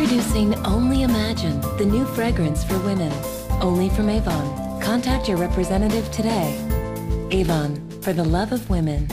Introducing Only Imagine, the new fragrance for women. Only from Avon. Contact your representative today. Avon, for the love of women.